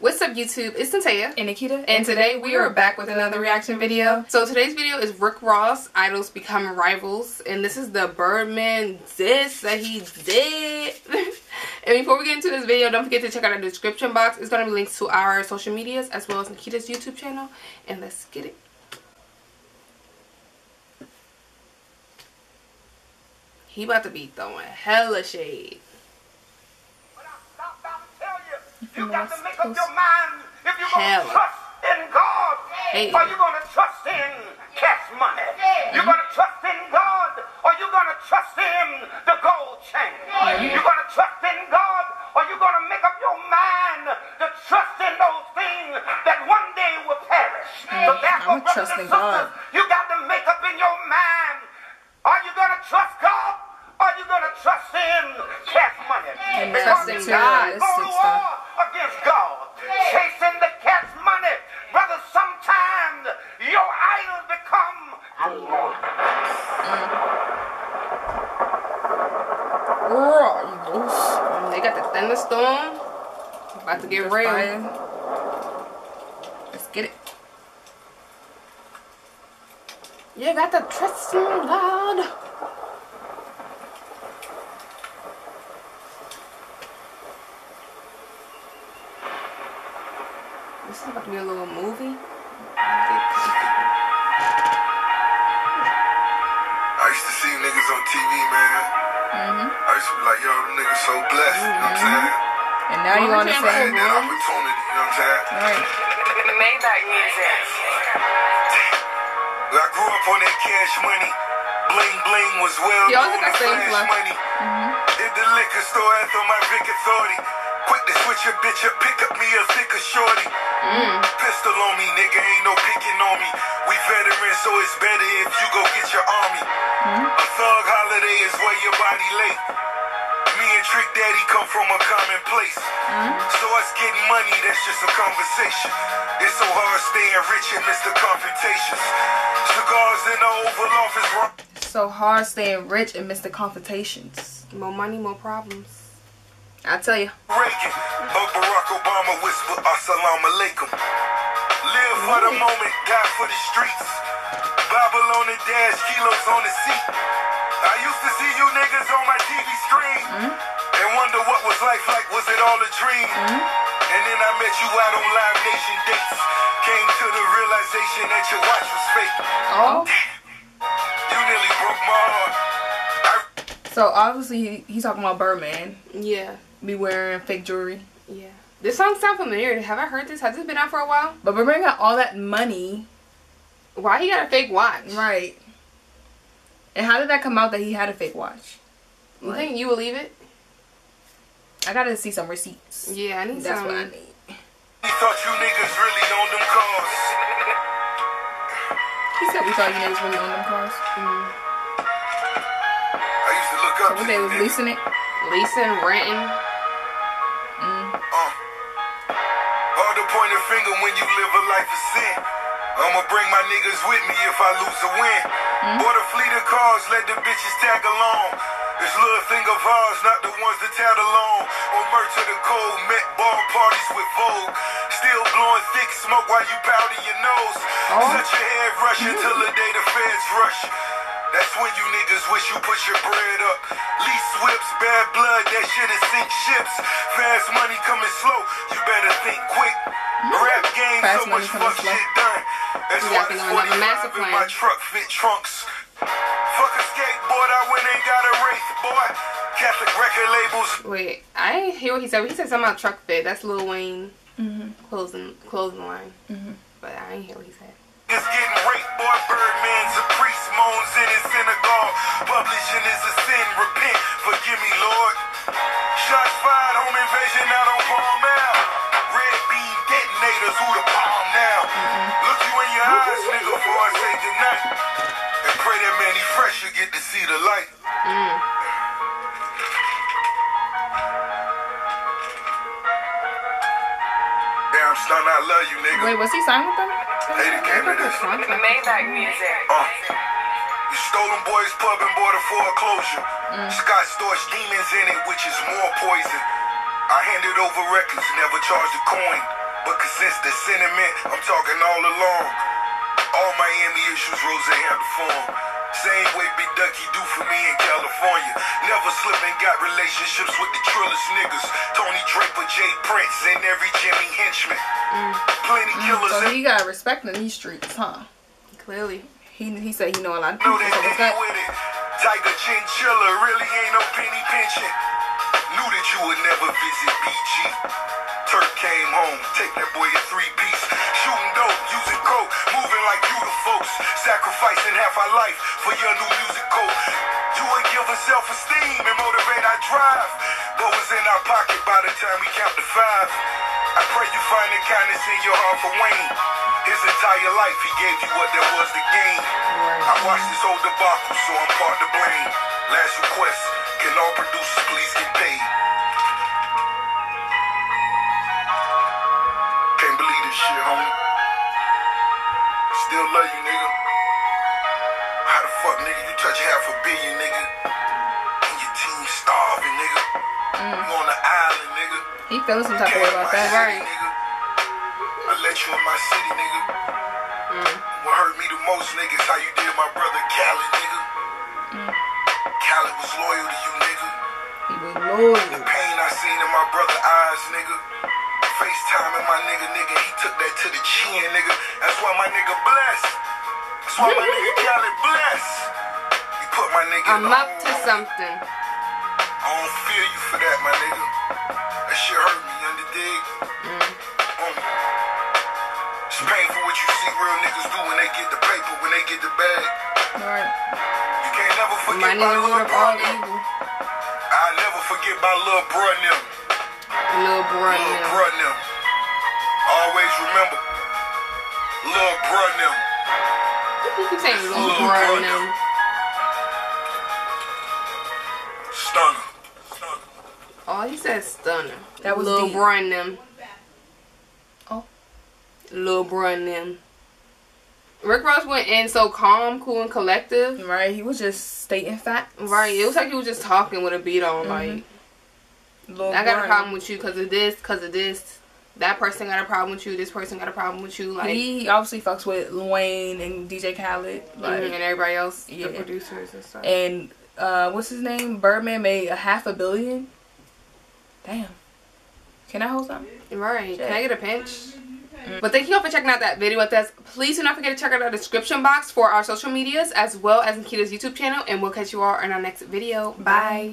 What's up YouTube? It's Nataya and Nikita and today we are back with another reaction video. So today's video is Rick Ross, Idols Become Rivals and this is the Birdman diss that he did. and before we get into this video, don't forget to check out the description box. It's going to be links to our social medias as well as Nikita's YouTube channel and let's get it. He about to be throwing hella shade. You got to make up your mind if you're going to trust in God Hey. or you're going to trust in cash money. You're going to trust in God or you're going to trust in the gold chain. You're going to trust in God or you're going to make up your mind to trust in those things that one day will perish. So therefore, I'ma brothers trust and in God. you got to make up in your mind. Are you going to trust God? Or are you going to trust in cash money? And Because trust in you God. About to get real. Let's get it. You got the trust in God. This is about to be a little movie. I used to see niggas on TV, man. Mm-hmm. I used to be like, yo, them niggas so blessed, you know what I'm saying? And now you on the Well, I same had that room. opportunity, you know what I'm saying? Right. Maybach music. I grew up on that cash money. Bling bling was well He always known got as the same flash fluff. money. Mm-hmm. Hit the liquor store after my Vic authority. Quick to switch a bitch up, pick up me a thicker shorty. Mm. Pistol on me, nigga, ain't no picking on me. We veterans, so it's better if you go get your army. Mm-hmm. A thug holiday is where your body late. Me and Trick Daddy come from a common place. Mm-hmm. So us getting money, that's just a conversation. It's so hard staying rich amidst the confrontations. Cigars in the Oval Office. ro- So hard staying rich amidst the confrontations. More money, more problems. I tell you. Reagan, Hug Barack Obama whisper, Assalamu alaikum. Live for the moment, die for the streets. Bible on the dash, kilos on the seat. I used to see you niggas on my TV screen and wonder what was life like. Was it all a dream? Mm-hmm. And then I met you out on Live Nation dates. Came to the realization that your watch was fake. Oh. You nearly broke my heart. I So obviously he, he's talking about Birdman. Yeah, Be wearing fake jewelry. yeah. This song sounds familiar. Have I heard this? Has this been out for a while? But Birdman got all that money. Why he got a fake watch? Right. And how did that come out that he had a fake watch? You think you believe it? I gotta see some receipts. Yeah, I need That's some. what I need. He thought you niggas really owned them cars. He said we thought you niggas really owned them cars. I used to look up What to they was leasing it. Leasing, renting. Mm. Uh. Hard to point a finger when you live a life of sin. I'ma bring my niggas with me if I lose or win. Mm. Bought a fleet of cars, let the bitches tag along. This little thing of ours, not the ones that tag along. On merch to the cold, met ball parties with Vogue. Still blowing thick smoke while you powder your nose. Oh. Set your head rush until the day the feds rush. That's when you niggas wish you put your bread up. Lease whips, bad blood, that shit is sink ships. Fast money coming slow, you better think quick. Rap game, Fast so much fuck slow. shit done. That's why this know another 45 in my Trukfit trunks. Wait, I didn't hear what he said. He said something about Trukfit. That's Lil Wayne Mm-hmm. closing clothing line. But I didn't hear what he said. It's getting raped, boy. Birdman's a priest, moans in his synagogue. Publishing is a sin, repent, forgive me, Lord. Shots fired, home invasion out on Palm Ave. Red beam detonators, who the palm now? Look you in your eyes, nigga, before I say goodnight. And pray that Mannie Fresh will get to see the light. Damn, stun, I love you, nigga. Wait, was he signed with them? Hey, the game of this. Maybach music. Uh, you stolen boys pub and bought a foreclosure. Scott stores demons in it, which is more poison. I handed over records, never charged a coin. But since the sentiment, I'm talking all along. All Miami issues, Rose had to form. Same way Big Ducky do for me in California. Never slipping, got relationships with the trillest niggas. Tony Draper, J. Prince, and every Jimmy Henchman. Plenty mm. killers So he got respect in these streets, huh? Clearly. He he said he know a lot of Know that So that? with it. Tiger Chinchilla really ain't no penny pinching. You would never visit BG. Turk came home, take that boy a three piece. Shooting dope, using coke, moving like you the folks. Sacrificing half our life for your new music code. You would give us self esteem and motivate our drive. What was in our pocket by the time we count to five? I pray you find the kindness in your heart for Wayne. His entire life, he gave you what there was to gain. I watched this whole debacle, so I'm part to blame. Last request, can all producers please get paid? A billion, nigga? And your team starving, nigga. You on the island, nigga. He feeling some type of way about that. Right. Nigga. I let you in my city, nigga. Mm. What hurt me the most, nigga, is how you did my brother Khaled, nigga. Mm. Khaled was loyal to you, nigga. He was loyal. The pain I seen in my brother eyes, nigga. FaceTime and my nigga, nigga, he took that to the chin, nigga. That's why my nigga blessed. That's why my nigga Khaled blessed. You put my nigga I'm up to something. I don't feel you for that, my nigga. That shit hurt me, under dig? Mm. It's painful what you see real niggas do when they get the paper, when they get the bag. Right. You can't never forget Money about the root little of bro. all evil. I'll never forget about little bro and them. Little bro Little now. bro and them. Always remember. Little bro and them. You keep saying little Little bro bro now. He said Stunna. That was Lil deep. Bro them. Oh. Lil Bro and them. Rick Ross went in so calm, cool, and collective. Right. He was just stating facts. Right, it was like he was just talking with a beat on. Like, Lil I got a problem with you because of this, because of this. That person got a problem with you. This person got a problem with you. Like, he obviously fucks with Lil Wayne and DJ Khaled. Like, mhm, and everybody else, Yeah. the producers and stuff. and uh, what's his name? Birdman made a half a billion. Damn. Can I hold something? Right. Shit. Can I get a pinch? But thank you all for checking out that video with us. Please do not forget to check out our description box for our social medias as well as Nikita's YouTube channel. And we'll catch you all in our next video. Bye.